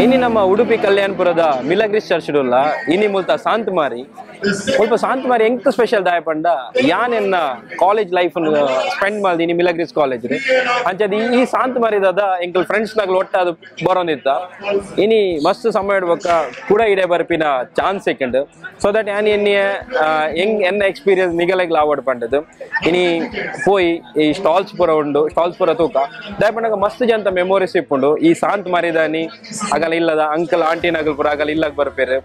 ಇನಿ ನಮ್ಮ ಉಡುಪಿ ಕಲ್ಯಾಣಪುರದ ಮಿಲಗ್ರಿಸ್ ಚರ್ಚ್ ಉಲ್ಲ ಇನಿ ಮುಲ್ತ ಶಾಂತ್ ಮಾರಿ ಸ್ವಲ್ಪ ಶಾಂತ್ ಮಾರಿ ಎಂತ ಸ್ಪೆಷಲ್ ದಾಯ ಪಂಡ ಯಾನ್ ಎನ್ನ ಕಾಲೇಜ್ ಲೈಫ್ ಸ್ಪೆಂಡ್ ಮಾಡಿದೀನಿ ಮಿಲಗ್ರೀಸ್ ಕಾಲೇಜ್ ಅಂಚದ ಈ ಶಾಂತ್ ಮಾರಿದಾದ ಎಂಕಲ್ ಫ್ರೆಂಡ್ಸ್ ನಾಗ್ಲು ಒಟ್ಟಾದ ಬರೋಂದಿತ್ತ ಇನಿ ಮಸ್ತ್ ಸಮಯ ಇಡ್ಬೇಕ ಕೂಡ ಇಡೇ ಬರ್ಪಿನ ಚಾನ್ಸ್ ಸೆಕೆಂಡ್ ಸೊ ದಟ್ ಯಾನ್ ಎನ್ನಿ ಹೆಂಗ್ ಎನ್ನ ಎಕ್ಸ್ಪೀರಿಯನ್ಸ್ ನಿಗಲಾಗಿ ಲಾವಡ್ ಪಂಡದು ಇನಿ ಪೋಯಿ ಈ ಸ್ಟಾಲ್ಸ್ ಪುರ ಉಂಡು ಸ್ಟಾಲ್ಸ್ ಪುರ ತೂಕ ದಾಯಪಂಡಗ ಮಸ್ತ್ ಜಂತ ಮೆಮೊರೀಸ್ ಇಪ್ಪುಂಡು ಈ ಶಾಂತ್ ಮಾರಿದಾನಿ ಆಗಲ್ಲ ಇಲ್ಲದ ಅಂಕಲ್ ಆಂಟಿ ನಗಲ್ ಪುರ ಆಗಲ್ಲ ಇಲ್ಲಾಗ ಬರ್ಪೇರು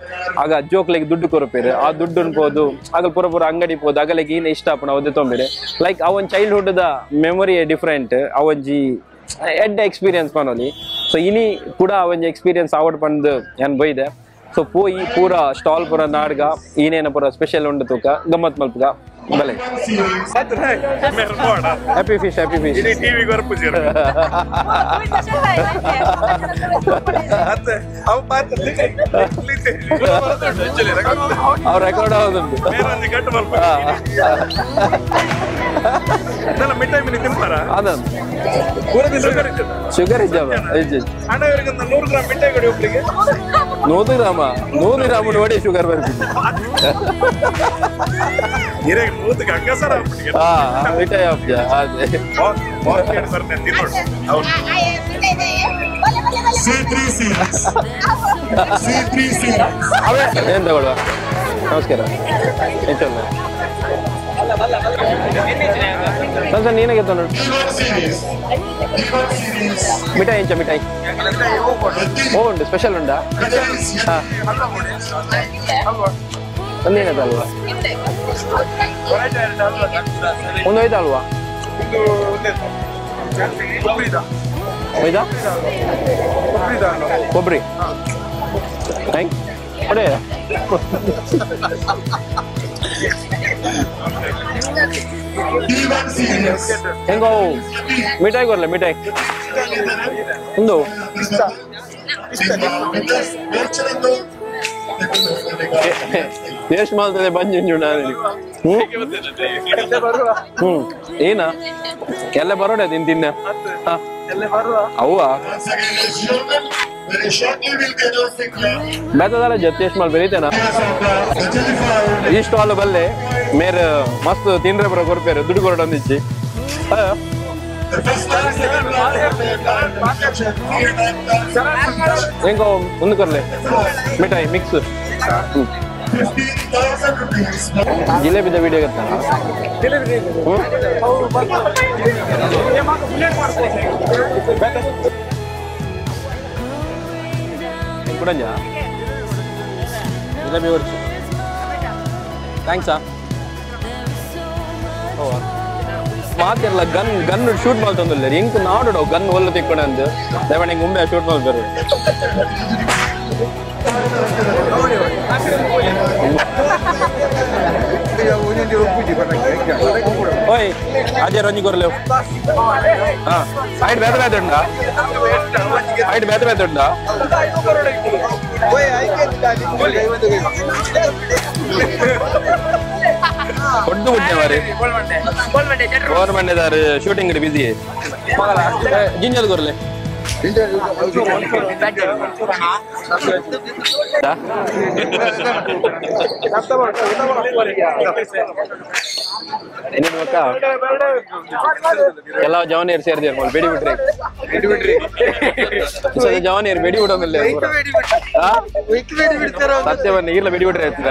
ಆಗ ಅಜ್ಜೋಕ್ಲಿಗೆ ದುಡ್ಡು ಕೊರಪೇರು ಆ ದುಡ್ಡು ಪೋದು ಆಗಲ್ ಪೂರ ಪೂರ ಅಂಗಡಿ ಪೋದು ಆಗಲಿಗೆ ಏನು ಇಷ್ಟ ಅಪ್ಪನ ಅದೇ ತೊಂಬಿರೆ ಲೈಕ್ ಅವನ್ ಚೈಲ್ಡ್ಹುಡ್ ದ ಮೆಮೊರಿ ಡಿಫ್ರೆಂಟ್ ಅವೊಂಜಿ ಎಡ್ ಎಕ್ಸ್ಪೀರಿಯನ್ಸ್ ಮನೋಲಿ ಸೊ ಇನಿ ಕೂಡ ಅವೊಂಜಿ ಎಕ್ಸ್ಪೀರಿಯನ್ಸ್ ಆವಡ್ ಪಂದ್ ಏನ್ ಬೈದೆ. ಸೊ ಪೋಯಿ ಪೂರ ಸ್ಟಾಲ್ ಪೂರ ನಾಡ್ಗ ಏನೇನ ಪೂರ ಸ್ಪೆಷಲ್ ಉಂಡು ತೂಕ, ಗಮ್ಮತ್ ಮಲ್ಪಗ. ಬಲೆ Happy Fish Happy Fish TV ಬರ್ಪುಜಿರ ಅವು ಪಾತ್ರ ಅವ್ರ ರೆಕಾರ್ಡ್ ಆಗೋದುಂಟು ಬೇರೊಂದು ಗಂಟು ಬರ್ಪ ಇದೆಲ್ಲ ಮಿಠಾಯಿ ಮಿನಿ ತಿಂತಾರ ಅದನ್ ಪೂರದಿ ಶುಗರ್ ಇದ್ದದ ಶುಗರ್ ಇದ್ದಾವ ಇಜ್ಜಿ ಹಣ ಇವರಿಗೆ ಒಂದು ನೂರು ಗ್ರಾಮ್ ಮಿಠಾಯಿ ಕೊಡಿ ಒಬ್ರಿಗೆ ನೂರು ರಾಮ ನೂರು ರಾಮ ನೋಡಿ ಶುಗರ್ ಹಾ ಮಿಠಾಯಿ ಅದೇ ಬರ್ತೀನಿ ಅವೇ ಏನ್ ತಗೊಳ್ಳುವ? ನಮಸ್ಕಾರ. ಎಂತಲ್ಲ ಸರ್ ನೀನಾಗೆ ತೊಗೊಂಡು ಮಿಠಾಯಿ ಇಂಚ ಮಿಠಾಯಿ. ಓ ಉಂಟು ಸ್ಪೆಷಲ್ ಉಂಟಾ? ಹಾ. ಒಂದೇನದಲ್ವಾ ಒಂದು ಐದು? ಅಲ್ವಾ ಕೊಬ್ಬರಿ ಹೆಂಗ್ ಕೊಡೆ. ಹೆಂಗೋ ಮಿಠಾಯಿ ಕೊಡ್ಲ, ಮಿಠಾಯಿ? ಒಂದು ಟೇಸ್ಟ್ ಮಾಡ್ತದೆ ನಾನು ಹ್ಮ್ ಹ್ಮ್, ಏನ? ಎಲ್ಲ ಬರೋಣ ತಿನ್ ತಿನ್ನ ಹಾ. ಅವ್ವ? ಬೆತ್ತದಲ್ಲ ಜೊತೆ ಎಷ್ಟು ಮಾಡಿ ಬೆರೀತೇನ? ಈ ಸ್ಟಾಲ್ ಬಲ್ಲೆ. ಮೇರೆ ಮಸ್ತ್ ತಿನ್ರೆ ಬರೋ ಕೊರ್ಪೇರು ದುಡ್ಡು ಕೊರಡೊಂದಿಚ್ಚಿ ಹೆಂಗೋ ಮುಂದೆ ಕೊರ್ಲೆ ಮಿಠಾಯಿ ಮಿಕ್ಸ್ ಜಿಲೇಬಿದ ವಿಡಿಯೋ ಗೊತ್ತಾ ಕುಡಂಜ ಜಿಲೇಬಿ ಹೊರ್ಚು ಥ್ಯಾಂಕ್ಸಾ ಮಾತಿರಲ್ಲ ಗನ್ ಗನ್ ಶೂಟ್ ಮಾಡ್ತಂದಿಲ್ಲ ಹೆಂಗ್ ನಾಡು ಗನ್ ಒಲ್ಲ ತಿಕ್ಕೊಂಡ ಅಂದು ದಯಮಾಡಿ ಹಿಂಗ್ ಮುಂಬೆ ಶೂಟ್ ಮಾಡ್ತಾರೆ ಓಯ್ ಅಜಯ್ ರಂಜಿ ಕೊರ್ಲೆವು ಹಾ ಹೈಟ್ ಬೇತ ಬೇತ ಉಂಟಾ ಹೈಟ್ ಬೇತ ಬೇತ ಉಂಟಾ ಕೊಡ್ದು ಬಿಟ್ಟೆ ಮಾರಿ ಗೌರ್ಮೆಂಟ್ ಇದಾರೆ ಶೂಟಿಂಗ್ ಬಿಸಿ ಜಿಂಜಲ್ ಕೊರ್ಲೆ ಏನೇನು ಗೊತ್ತಾ ಎಲ್ಲ ಜವಾನಿಯರು ಸೇರಿದ್ರು ಮಲ್ ಬೆಡಿ ಬಿಟ್ರಿ ಸದ ಜವಾನಿಯರು ಬೆಡಿ ಬಿಡೋದಿಲ್ಲ ಸತ್ಯವನ್ನ ಇಲ್ಲ ಬೆಡಿ ಬಿಟ್ರೆ ಆಯ್ತದ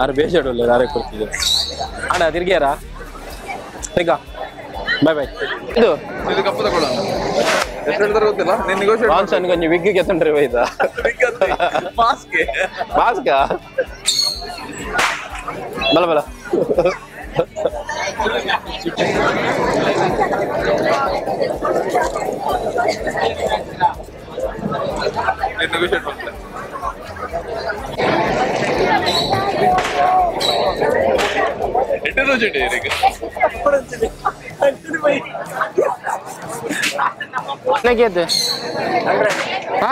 ಆರು ಬೇಜಾಡಲ್ಲ ಯಾರೇ ಕೊಡ್ತಿದ್ದೆ ಅಣ್ಣ ತಿರ್ಗ್ಯಾರ? ಬೇಗ ಬಾಯ್ ಬಾಯ್ ಇದು. ಇದು ಕಪ್ಪು ತಗೊಳ್ಳೋಣ ಗೊತ್ತಿಲ್ಲ? ನೀನು ನೆಗೋಷಿಯೇಟ್ ವಿಗ್ಗಿಗೆ ಮಾಸ್ಗೆ ಮಾಸ್ಕ. ಬಲ ಬಲ. ನೀನು ನೆಗೋಷಿಯೇಟ್ ಮಾಡ್ತಾರೆ ಎಟ್ಟು ರೋಜ್ ಇದೆ ಈಗ ನನಗೆ ಹಾ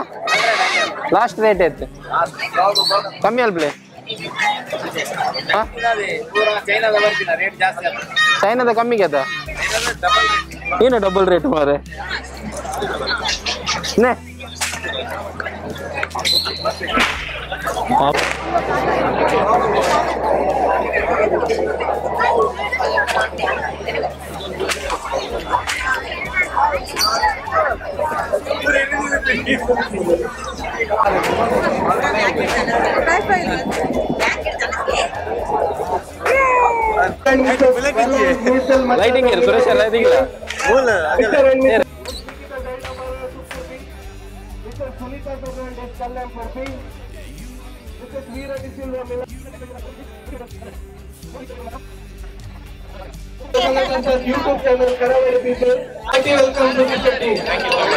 ಲಾಸ್ಟ್ ರೇಟ್ ಐತೆ ಕಮ್ಮಿ ಅಲ್ಪ್ಲೆ ಹಾ ಚೈನಾದ ಕಮ್ಮಿಗೆ ಅದ ಏನು ಡಬಲ್ ರೇಟ್ ಮಾರೆ ನೇ ಲೈಟಿಂಗ್ ಇರು ಸುರೇಶ್ ಲೈಟಿಂಗ್ ಇಲ್ಲ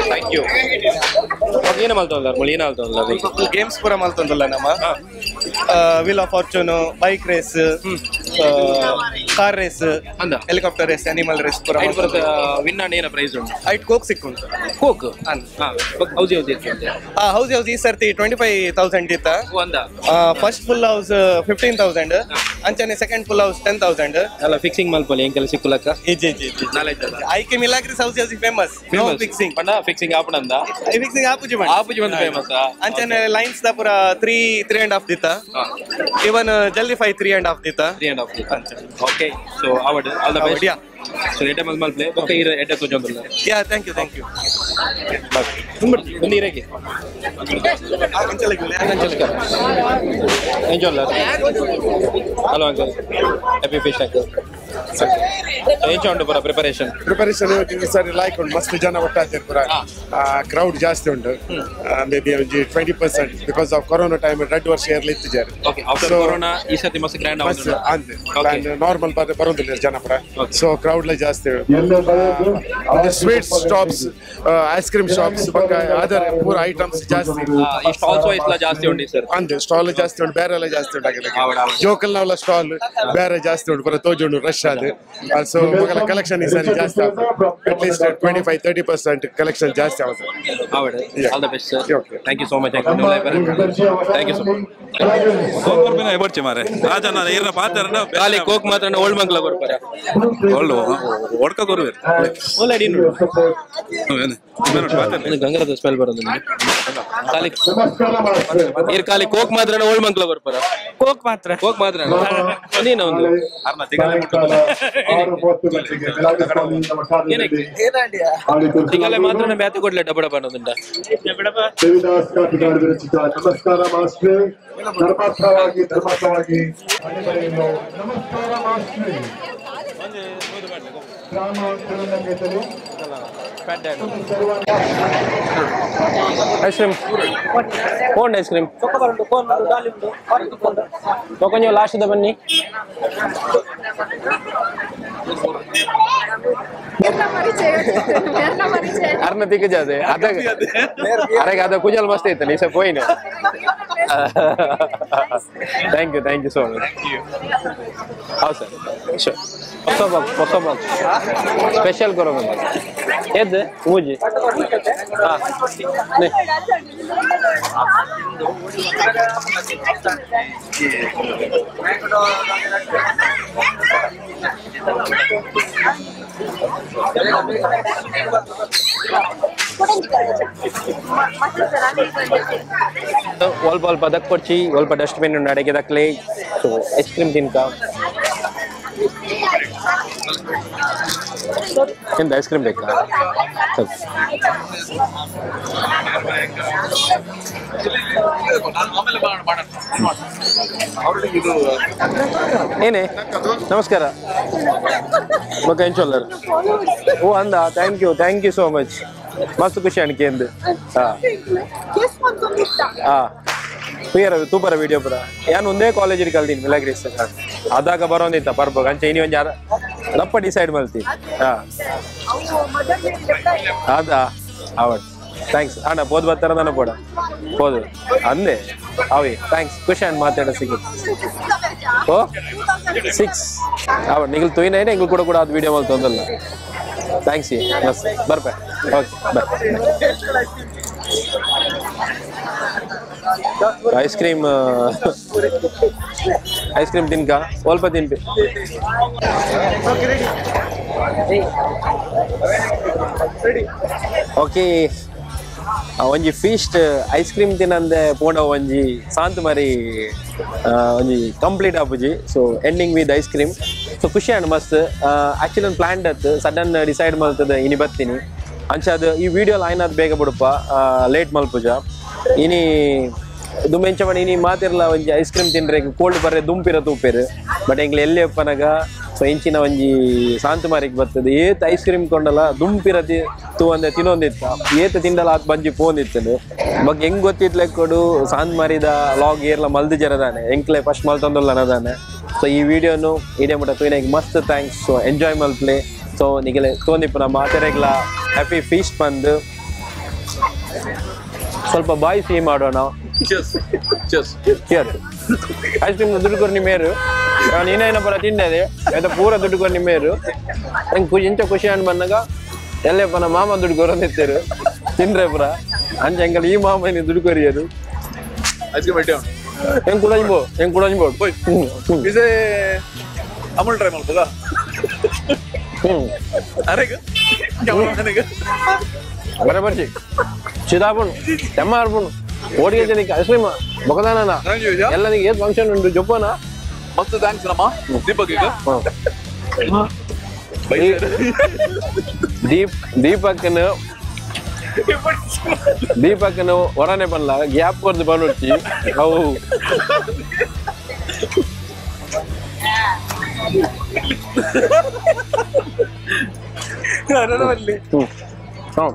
ಥ್ಯಾಂಕ್ ಏನು ಮುಳಿ ಏನು ಮಲ್ತೊಂದಾರ ಗೇಮ್ಸ್ ಪೂರ ಮಲ್ತೊಂದುಲ್ಲ ನಮ್ಮ? Wheel of fortune bike race car race ಅಂದ. ಹೆಲಿಕಾಪ್ಟರ್ ರೇಸ್ ಅನಿಮಲ್ ರೇಸ್ ಪೂರ ವಿನ್ ಆಂಡ್ ಏನ ಪ್ರೈಸ್ ಉಂಟು? ಐಟ್ ಕೋಕ್ ಸಿಕ್ಕುಂಟು. ಕೋಕ್ ಅಂದ್. ಹಾ ಹೌದಿ ಹೌದಿ ಹೌಸ್ ಹೌಸ್ ಈ ಸರ್ತಿ ಟ್ವೆಂಟಿ ಫೈವ್ ತೌಸಂಡ್ ಇತ್ತ first full house fifteen thousand ಅಂಚನೆ second full house ten thousand ಅಲ್ಲ ಫಿಕ್ಸಿಂಗ್ ಮಲ್ಪಲ್ಲಿ ಹೆಂಗೆಲ್ಲ ಸಿಕ್ಕುಲಕ್ಕ? ಇಜಿ ಇಜಿ ಐಕೆ ಮಿಲಾಗ್ರಿ ಹೌಸ್ ಹೌಸ್ ಫೇಮಸ್ ಫಿಕ್ಸಿಂಗ್ ಪಂಡ ಫಿಕ್ಸಿಂಗ್ ಆಪಣಂದ ಫಿಕ್ಸಿಂಗ್ ಆಪುಜಿ ಆಪುಜಿ ಬಂದ ಫೇಮಸ್ ಅಂಚನೆ ಲೈನ್ಸ್ ದ ಪೂರ ತ್ರೀ ತ್ರೀ ಅಂಡ್ ಹಾಫ್ ದಿತ್ತ ಇವನ್ ಜಲ್ದಿ ಫೈ three and half ದಿತ್ತ three and half okay so ಅವಡ್ all the best ಯಾ. ಸೊ ಎಟೆ ಮಲ್ ಮಲ್ ಪ್ಲೇ ಓಕೆ ಇರ ತೋಜೊಂದುಲ್ಲ ಯಾ ಥ್ಯಾಂಕ್ ಯು ಥ್ಯಾಂಕ್ ಯು ಒಂದು ಇರಗೆ enjoy hello uncle happy fish uncle enjoy ಉಂಟು ಪುರ ಪ್ರಿಪರೇಷನ್ ಪ್ರಿಪರೇಷನ್ ಇವತ್ತಿನ ಸರಿ ಲೈಕ್ ಉಂಟು ಮಸ್ತ್ ಜನ ಒಟ್ಟಾಗ್ತಾರೆ ಪುರ. ಕ್ರೌಡ್ ಜಾಸ್ತಿ ಉಂಟು. ಮೇಬಿ ಒಂಜಿ twenty percent because of corona time red ವರ್ಷ ಏರ್ಲಿ ಇತ್ತಿದ್ದಾರೆ ಕೊರೋನಾ ಈ ಸತಿ ಮಸ್ತ್ ಗ್ರ್ಯಾಂಡ್ ಮಸ್ತ್ ಆಗುತ್ತೆ ಅಂದೆ ನಾರ್ಮಲ್ ಬರ ಬರೋದಿಲ್ಲ ಜನ ಪುರ. ಸೊ ಕ್ರೌಡ್ ಲೈ ಜಾಸ್ತಿ sweet stops ice cream shops ಬಕ್ಕ ಅದರ್ ಪೂರ ಐಟಮ್ಸ್ ಜಾಸ್ತಿ. ಸ್ಟಾಲ್ಸ್ ವೈಸ್ ಜಾಸ್ತಿ ಉಂಟು ಸರ್. ಅಂದೆ ಸ್ಟಾಲ್ ಜಾಸ್ತಿ ಉಂಟು ಬೇರೆ ಎಲ್ಲ ಜಾಸ್ತಿ ಉಂಟು ಹೌದು, ಹೌದು. ಜೋಕಲ್ ನಾವೆಲ್ಲ ಸ್ಟಾಲ್ ಬೇರೆ ಜಾಸ್ತಿ ಉಂಟು ಬರ ತೋಜುಂಡು ರಶ್ ಅದು ಸೊ ಮಗಲ ಕಲೆಕ್ಷನ್ ಈ ಸಾರಿ ಜಾಸ್ತಿ ಆಗುತ್ತೆ at least twenty five thirty percent collection ಜಾಸ್ತಿ ಆಗುತ್ತೆ ಆವಡ್ Yeah. All the best sir Okay. Thank you so much thank you thank you so much ಸೋಮವಾರ ದಿನ ಬರ್ಚೆ ಮಾರೆ ರಾಜನ ಏನ ಪಾತ್ರ ಖಾಲಿ ಕೋಕ್ ಮಾತ್ರ ಓಲ್ಡ್ ಮಂಗ್ಲ ಬರ್ತಾರೆ. ಓಲ್ಡ್ ಒಡ್ಕ ಕೊರುವೆ ಒಳ್ಳೆ ಅಡಿನು ಪಾತ್ರ ಗಂಗರದ ಸ್ಮೆಲ್ ಬರೋದು ಖಾಲಿ ಇರ್ ಖಾಲಿ ಕೋಕ್ ಮಾತ್ರ ಓಲ್ಡ್ ಮಂಗ್ಲ ಬರ್ಬಾರ ಕೋಕ್ ಮಾತ್ರ. ಕೋಕ್ ಮಾತ್ರ ನೀನ ಒಂದು. ಅರ್ನ ತಿಂಗಳ ಮುಟ್ಟುದಿಲ್ಲ ಏನಕ್ಕೆ ಈಗಲೇ ಮಾತ್ರ ಬ್ಯಾತಿ ಕೊಡ್ಲೆ ಡಬಡ ಅನ್ನೋದುಂಟ ದೇವಿದಾಸ್ ಕಾಪಿಗಾರ್ ವಿರಚಿತ ನಮಸ್ಕಾರ ಮಾಸ್ಟ್ರೆ. ಧರ್ಮಾರ್ಥವಾಗಿ ಧರ್ಮಾರ್ಥವಾಗಿ ಮನೆಮನೆಯನ್ನು ನಮಸ್ಕಾರ ಮಾಸ್ಟ್ರೆ ಗ್ರಾಮಾಂತರ ಗೆದ್ದಲು ice cream cone ice cream ಕೊಂಚ ಲಾಸ್ಟ್ ಇದೆ ಬನ್ನಿ ಅರ್ನ ದಿಗ್ಗಜ ಅದೇ ಅದ ಅರೆಗೆ ಅದ ಕುಜಲ್ ಮಸ್ತ್ ಐತೆ ನೀ ಸ್ವಲ್ಪ ಹೋಯ್ನ thank you thank you so much ಹೌದು ಸರ್ ಶೋರ್ ಹೊಸ ಬಾಕ್ಸ್ ಹೊಸ ಬಾಕ್ಸ್ ಸ್ಪೆಷಲ್ ಕೊರೋ ಬಂದ ಎದ್ದು ಮೂಜಿ ಹಾಂ ಸ್ವಲ್ಪ ಸ್ವಲ್ಪ ಅದಕ್ಕೆ ಕೊಚ್ಚಿ ಸ್ವಲ್ಪ ಡಸ್ಟ್ಬಿನ್ ಅಡಿಗೆ ದಕ್ಲೆ ಸೊ ಐಸ್ ಕ್ರೀಮ್ ತಿನ್ಕ ಎಂತ ಐಸ್ ಕ್ರೀಮ್ ಬೇಕಾ ಸರಿ. ಏನೇ? ನಮಸ್ಕಾರ. ಮಗ ಎಂಚೊಲ್ಲರು ಓ ಅಂದ thank you thank you so much ಮಸ್ತ್ ಖುಷಿ ಅಣಿಕೆ ಎಂದು ಹಾಂ. ಅದು ತೂಪರ ವಿಡಿಯೋ ಪುರ. ಯಾನ್ ಒಂದೇ ಕಾಲೇಜಿಗೆ ಕಲ್ತೀನಿ ಮಿಲಾಗ್ರೀಸ್ ಅದಾಗ ಬರೋಂದಿತ್ತ ಪರ್ಬ ಅಂಚೆ ಒಂದು ಯಾರು ಲಪ್ಪ ಡಿಸೈಡ್ ಮಲ್ತಿ ಹಾಂ. ಅದ ಅವಟ್ ಥ್ಯಾಂಕ್ಸ್ ಅಣ್ಣ, ಹೋದ್ ಬರ್ತಾರ ನಾನು ಕೂಡ? ಪೋದು ಅಂದೆ. ಅವಿ ಥ್ಯಾಂಕ್ಸ್ ಖುಷಿ ಅಣ್ಣ ಮಾತಾಡ ಸಿಗುತ್ತೆ ಓ ಸಿಕ್ಸ್ ಅವ ನಿಗಲ್ ತೊಯ್ನ ನಿಗಲ್ ಕೂಡ ಕೂಡ ಅದು ವಿಡಿಯೋ ಮಾಡಿ ತೊಂದಲ್ಲ. ಥ್ಯಾಂಕ್ಸ್ ಈ. Bus okay bye ice cream ice cream ತಿನ್ಕ? ಸ್ವಲ್ಪ ತಿನ್ಪಿ. ಓಕೆ ಒಂಜಿ ಫೀಸ್ಟ್ ಐಸ್ ಕ್ರೀಮ್ ತಿನ್ನಂದೆ ಪೋಂಡ ಒಂಜಿ ಸಾಂತ್ ಮರಿ ಒಂಜಿ ಕಂಪ್ಲೀಟ್ ಆಪುಜಿ. So ending with ice cream so ಖುಷಿ ಆಂಡ್ ಮಸ್ತ್. ಆಕ್ಚುಲಿ ಒಂದು ಪ್ಲಾನ್ ಅತ್ತು ಸಡನ್ ಡಿಸೈಡ್ ಮಾಡ್ತದೆ, ಇನಿ ಬರ್ತೀನಿ. ಅಂಚಾದ ಈ ವಿಡಿಯೋ ಅದು ಬೇಗ ಬಿಡಪ್ಪ. ಲೇಟ್ ಮಲ್ಪುಜ. ಇನಿ ದುಂಬೆಂಚ ಮಾಡಿ ಇನಿ ಮಾತಿರ್ಲ ಒಂಜಿ ಐಸ್ ಕ್ರೀಮ್ ತಿನ್ರೆ ಕೋಲ್ಡ್ ಬರ್ರೆ ದುಂಪಿರ ತೂಪೇರು. ಬಟ್ ಎಂಗ್ಲ ಎಲ್ಲಿ ಅಪ್ಪನಾಗ? ಸೊ ಇಂಚಿನ ಒಂಜಿ ಸಾಂತ್ ಮಾರಿಗೆ ಬರ್ತದೆ. ಏತ ಐಸ್ ಕ್ರೀಮ್ ಕೊಂಡಲ್ಲ ದುಂಪಿರ ತು ತೂವಂದೆ ತಿನ್ನೊಂದಿತ್ತ. ಏತ ತಿಂಡಲ ಆತ್ ಬಂಜಿ ಪೋಂದಿತ್ತದು. ಬಗ್ ಹೆಂಗ್ ಗೊತ್ತಿತ್ಲೆ ಕೊಡು ಸಾಂತ್ ಮಾರಿದ ಲಾಗ್ ಏರ್ಲ ಮಲ್ದು ಜರದಾನೆ ಎಂಕ್ಲೆ ಫಸ್ಟ್ ಮಲ್ತೊಂದಲ್ಲ ನದಾನೆ ಸೊ ಈ ವಿಡಿಯೋನು ಇದೇ ಮುಟ ತೂಯಿನಾಗ ಮಸ್ತ್ ಥ್ಯಾಂಕ್ಸ್ ಸೊ ಎಂಜಾಯ್ ಮಲ್ಪ್ಲೆ ಸೊ ನಿಗಲೆ ನಮ್ಮ ಮಾತೆರೆಗ್ಲ ಹ್ಯಾಪಿ ಫೀಸ್ಟ್ ಬಂದು ಸ್ವಲ್ಪ ಬಾಯ್ ಸಿಹಿ ಮಾಡೋಣ. ಐಸ್ ಕ್ರೀಮ್ ದುಡ್ಡು ಕೊರ್ ನಿಮ್ಮೇರು ನೀನೇನ ಪರ ತಿಂಡದೆ ಆಯ್ತಾ ಪೂರ ದುಡ್ಡು ಕೊರ್ ನಿಮ್ಮೇರು ನಂಗೆ ಖುಷಿ ಇಂಚ ಖುಷಿ ಅನ್ ಬಂದಾಗ ಎಲ್ಲೇ ಪನ ಮಾಮ ದುಡ್ಡು ಕೊರಂದಿತ್ತೇರು ತಿಂದ್ರೆ ಪುರ ಅಂಚ ಎಂಕಲ್ ಈ ಮಾಮ ನೀನು ದುಡ್ಡು ಕೊರಿಯರು ಐಸ್ ಕ್ರೀಮ್ ಐಟಮ್ ಹೆಂಗ್ ಕುಡಂಬೋ ಹೆಂಗ್ ಕುಡಂಬೋ ಇದೇ ಅಮೂಲ್ ಟ್ರೈ ಮಾಡ್ಬೋದಾ ಹ್ಮ್ ಅರೆಗ ನನಗೆ ಬರೇ ಬರ್ಚಿ ಚಿದಾಪುಣ್ ತೆಮ್ಮ ಆರ್ಪುಣ್ ಓಡಿಗೆ ಜನಿಗೆ ಐಸ್ ಕ್ರೀಮ್ ಬೊಕದಾನ ಎಲ್ಲ ನಿಂಗೆ ಏತ್ ಫಂಕ್ಷನ್ ಉಂಟು ಜೊಪ್ಪನ ಮಸ್ತ್ ಥ್ಯಾಂಕ್ಸ್ ನಮ್ಮ ದೀಪಕ್ ಈಗ ದೀಪ್ ದೀಪಕ್ನು ದೀಪಕ್ನು ಹೊರನೆ ಬಲ್ಲ ಗ್ಯಾಪ್ ಬರ್ದು ಬಂದುಚ್ಚಿ ಅವು ಬರಲಿ ಹ್ಮ್ ಹ್ಮ್